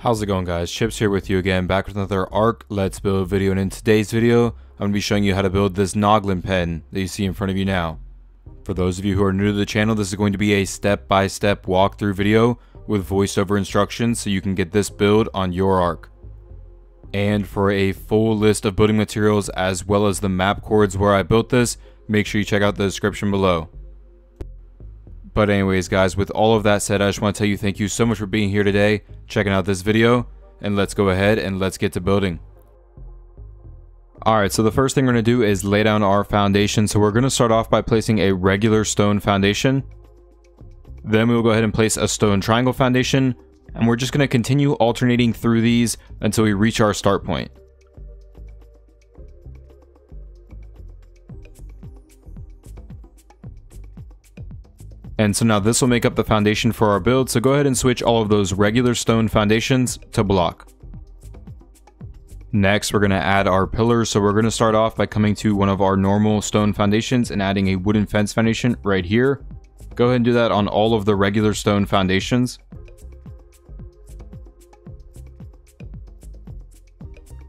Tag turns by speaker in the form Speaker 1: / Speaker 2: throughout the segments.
Speaker 1: How's it going guys? CHipZz here with you again, back with another Ark Let's Build video, and in today's video, I'm going to be showing you how to build this Noglin pen that you see in front of you now. For those of you who are new to the channel, this is going to be a step-by-step -step walkthrough video with voiceover instructions so you can get this build on your Ark. And for a full list of building materials as well as the map coords where I built this, make sure you check out the description below. But anyways, guys, with all of that said, I just want to tell you thank you so much for being here today, checking out this video, and let's go ahead and let's get to building. Alright, so the first thing we're going to do is lay down our foundation. So we're going to start off by placing a regular stone foundation. Then we will go ahead and place a stone triangle foundation. And we're just going to continue alternating through these until we reach our start point. And so now this will make up the foundation for our build, so go ahead and switch all of those regular stone foundations to block. Next, we're going to add our pillars, so we're going to start off by coming to one of our normal stone foundations and adding a wooden fence foundation right here. Go ahead and do that on all of the regular stone foundations.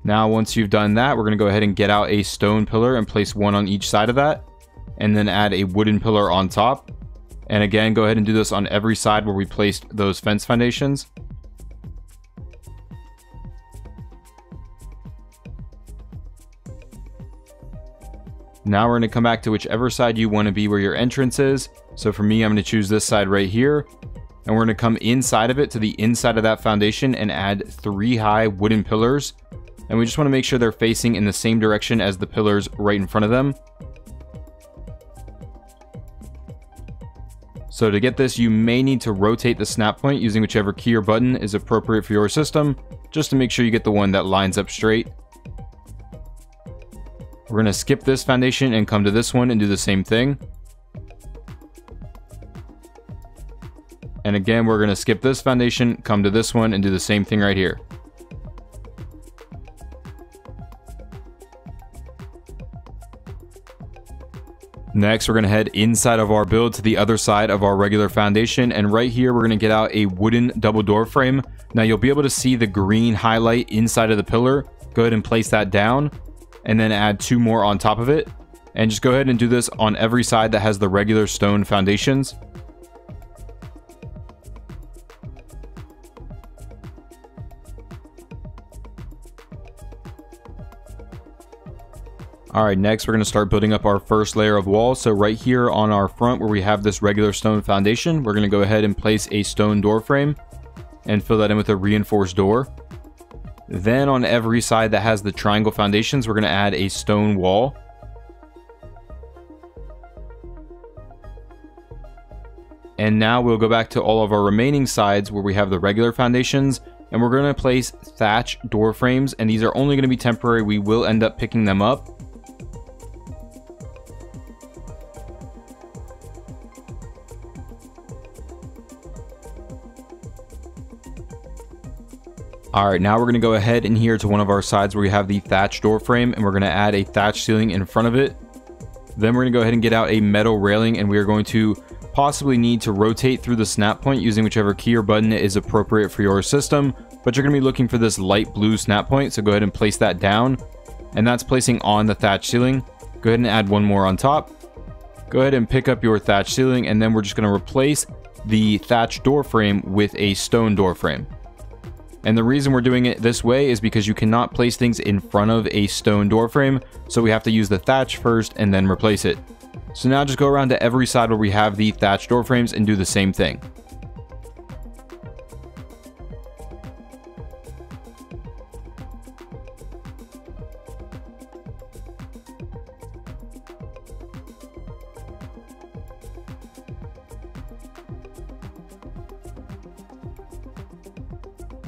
Speaker 1: Now, once you've done that, we're going to go ahead and get out a stone pillar and place one on each side of that, and then add a wooden pillar on top. And again, go ahead and do this on every side where we placed those fence foundations. Now we're going to come back to whichever side you want to be where your entrance is. So for me, I'm going to choose this side right here. And we're going to come inside of it to the inside of that foundation and add three high wooden pillars. And we just want to make sure they're facing in the same direction as the pillars right in front of them. So to get this, you may need to rotate the snap point using whichever key or button is appropriate for your system, just to make sure you get the one that lines up straight. We're to skip this foundation and come to this one and do the same thing. And again, we're to skip this foundation, come to this one, and do the same thing right here. Next, we're to head inside of our build to the other side of our regular foundation. And right here, we're to get out a wooden double door frame. Now you'll be able to see the green highlight inside of the pillar. Go ahead and place that down and then add two more on top of it. And just go ahead and do this on every side that has the regular stone foundations. Alright, next we're going to start building up our first layer of wall. So right here on our front where we have this regular stone foundation, we're going to go ahead and place a stone door frame and fill that in with a reinforced door. Then on every side that has the triangle foundations, we're going to add a stone wall. And now we'll go back to all of our remaining sides where we have the regular foundations and we're going to place thatch door frames and these are only going to be temporary. We will end up picking them up Alright, now we're going to go ahead in here to one of our sides where we have the thatch door frame and we're going to add a thatch ceiling in front of it. Then we're to go ahead and get out a metal railing and we are going to possibly need to rotate through the snap point using whichever key or button is appropriate for your system. But you're going to be looking for this light blue snap point, so go ahead and place that down. And that's placing on the thatch ceiling. Go ahead and add one more on top. Go ahead and pick up your thatch ceiling and then we're just going to replace the thatch door frame with a stone door frame. And the reason we're doing it this way is because you cannot place things in front of a stone door frame, so we have to use the thatch first and then replace it. So now just go around to every side where we have the thatch door frames and do the same thing.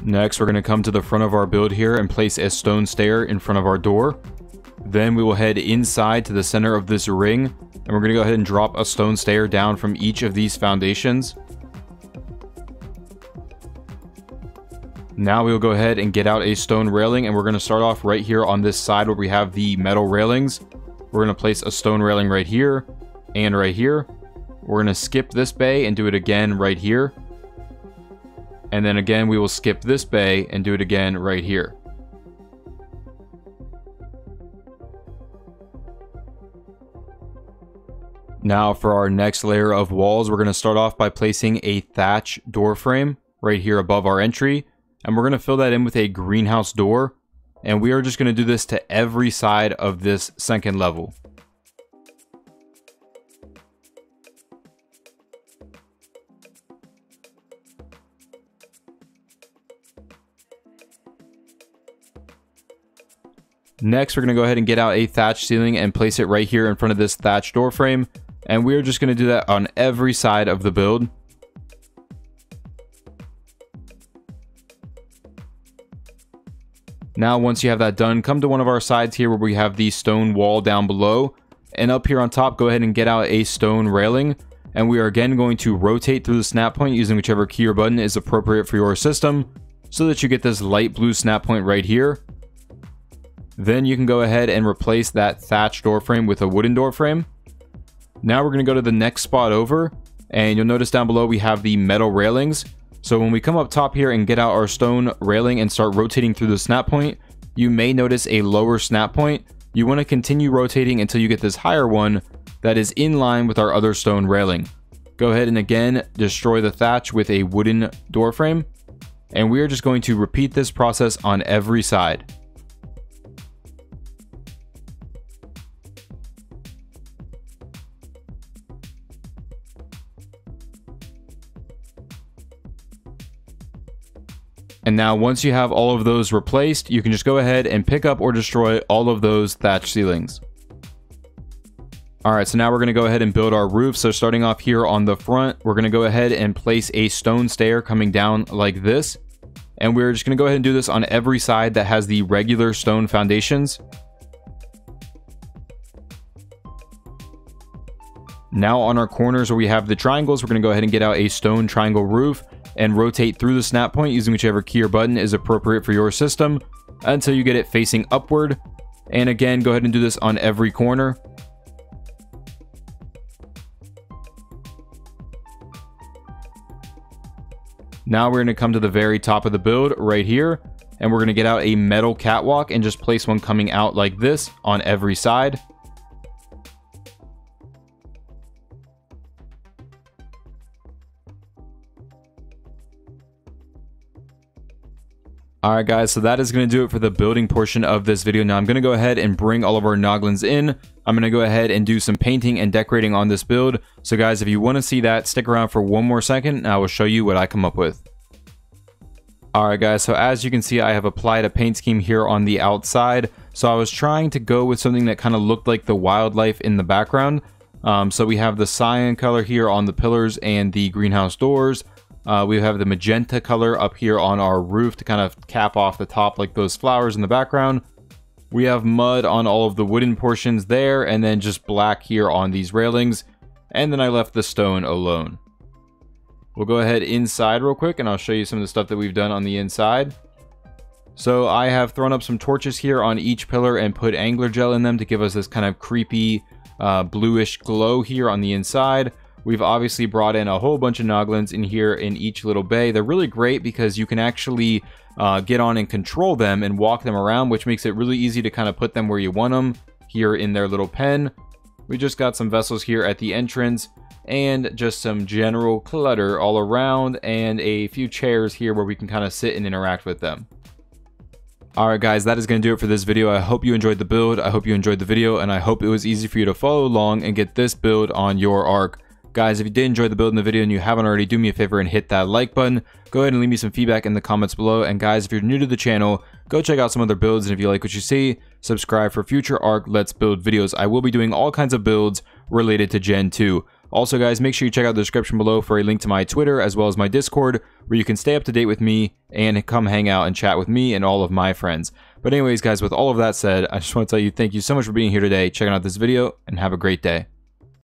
Speaker 1: Next, we're going to come to the front of our build here and place a stone stair in front of our door. Then we will head inside to the center of this ring, and we're going to go ahead and drop a stone stair down from each of these foundations. Now we'll go ahead and get out a stone railing, and we're going to start off right here on this side where we have the metal railings. We're going to place a stone railing right here and right here. We're going to skip this bay and do it again right here. And then again, we will skip this bay and do it again right here. Now for our next layer of walls, we're going to start off by placing a thatch door frame right here above our entry. And we're going to fill that in with a greenhouse door. And we are just going to do this to every side of this second level. Next, we're going to go ahead and get out a thatch ceiling and place it right here in front of this thatch door frame. And we're just going to do that on every side of the build. Now, once you have that done, come to one of our sides here where we have the stone wall down below. And up here on top, go ahead and get out a stone railing. And we are again going to rotate through the snap point using whichever key or button is appropriate for your system so that you get this light blue snap point right here. Then you can go ahead and replace that thatch door frame with a wooden door frame. Now we're going to go to the next spot over, and you'll notice down below we have the metal railings. So when we come up top here and get out our stone railing and start rotating through the snap point, you may notice a lower snap point. You want to continue rotating until you get this higher one that is in line with our other stone railing. Go ahead and again destroy the thatch with a wooden door frame. And we are just going to repeat this process on every side. And now once you have all of those replaced, you can just go ahead and pick up or destroy all of those thatch ceilings. Alright, so now we're to go ahead and build our roof. So starting off here on the front, we're to go ahead and place a stone stair coming down like this. And we're just to go ahead and do this on every side that has the regular stone foundations. Now on our corners where we have the triangles, we're to go ahead and get out a stone triangle roof and rotate through the snap point using whichever key or button is appropriate for your system until you get it facing upward. And again, go ahead and do this on every corner. Now we're going to come to the very top of the build right here, and we're going to get out a metal catwalk and just place one coming out like this on every side. Alright guys, so that is going to do it for the building portion of this video. Now I'm going to go ahead and bring all of our Noglins in. I'm going to go ahead and do some painting and decorating on this build. So guys, if you want to see that, stick around for one more second and I will show you what I come up with. Alright guys, so as you can see, I have applied a paint scheme here on the outside. So I was trying to go with something that kind of looked like the wildlife in the background. Um, so we have the cyan color here on the pillars and the greenhouse doors. Uh, we have the magenta color up here on our roof to kind of cap off the top like those flowers in the background. We have mud on all of the wooden portions there and then just black here on these railings. And then I left the stone alone. We'll go ahead inside real quick and I'll show you some of the stuff that we've done on the inside. So I have thrown up some torches here on each pillar and put angler gel in them to give us this kind of creepy uh, bluish glow here on the inside. We've obviously brought in a whole bunch of Noglins in here in each little bay. They're really great because you can actually uh, get on and control them and walk them around, which makes it really easy to kind of put them where you want them here in their little pen. We just got some vessels here at the entrance and just some general clutter all around and a few chairs here where we can kind of sit and interact with them. Alright guys, that is going to do it for this video. I hope you enjoyed the build, I hope you enjoyed the video, and I hope it was easy for you to follow along and get this build on your ark. Guys, if you did enjoy the build in the video and you haven't already, do me a favor and hit that like button. Go ahead and leave me some feedback in the comments below. And guys, if you're new to the channel, go check out some other builds. And if you like what you see, subscribe for future Ark Let's Build videos. I will be doing all kinds of builds related to Gen 2. Also, guys, make sure you check out the description below for a link to my Twitter as well as my Discord, where you can stay up to date with me and come hang out and chat with me and all of my friends. But anyways, guys, with all of that said, I just want to tell you thank you so much for being here today, checking out this video, and have a great day.